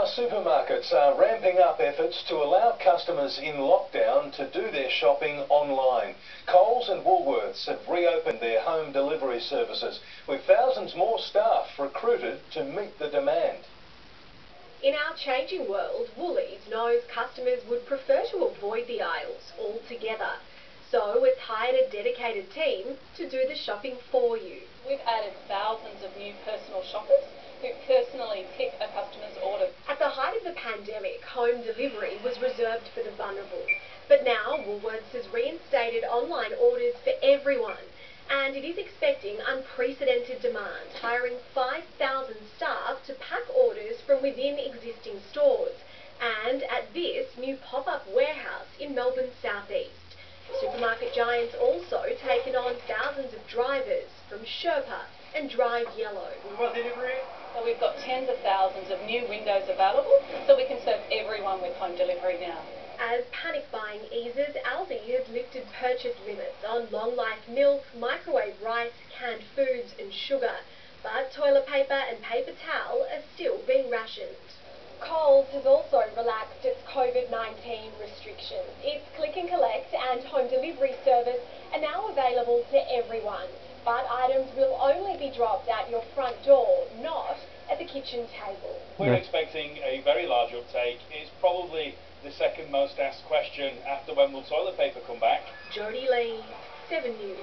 Now, supermarkets are ramping up efforts to allow customers in lockdown to do their shopping online. Coles and Woolworths have reopened their home delivery services with thousands more staff recruited to meet the demand. In our changing world, Woolies knows customers would prefer to avoid the aisles altogether. So it's hired a dedicated team to do the shopping for you. We've added thousands of new personal shoppers who personally pick a customer's order. The height of the pandemic, home delivery was reserved for the vulnerable. But now Woolworths has reinstated online orders for everyone. And it is expecting unprecedented demand, hiring 5,000 staff to pack orders from within existing stores. And at this new pop-up warehouse in Melbourne's southeast. Supermarket giants also taken on thousands of drivers from Sherpa and DriveYello. So we've got tens of thousands of new windows available so we can serve everyone with home delivery now. As panic buying eases, Aldi has lifted purchase limits on long life milk, microwave rice, canned foods and sugar. But toilet paper and paper towel are still being rationed. Coles has also relaxed its COVID-19 restrictions. Its click and collect and home delivery service are now available to everyone but items will only be dropped at your front door, not at the kitchen table. We're expecting a very large uptake. It's probably the second most asked question after when will toilet paper come back? Jodie Lee, 7 News.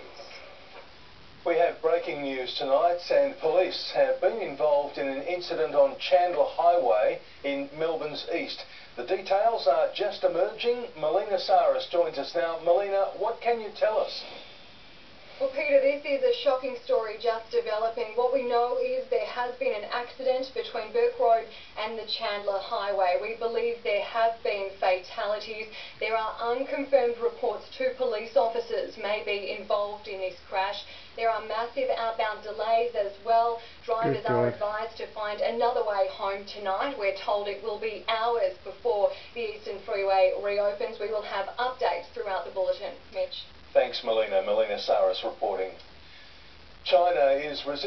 We have breaking news tonight and police have been involved in an incident on Chandler Highway in Melbourne's east. The details are just emerging. Melina Sarris joins us now. Melina, what can you tell us? Well, Peter, this is a shocking story just developing. What we know is there has been an accident between Burke Road and the Chandler Highway. We believe there have been fatalities. There are unconfirmed reports two police officers may be involved in this crash. There are massive outbound delays as well. Drivers are advised to find another way home tonight. We're told it will be hours before the Eastern Freeway reopens. We will have updates throughout the bulletin. Mitch. Thanks, Melina. Melina Sarris reporting. China is resisting.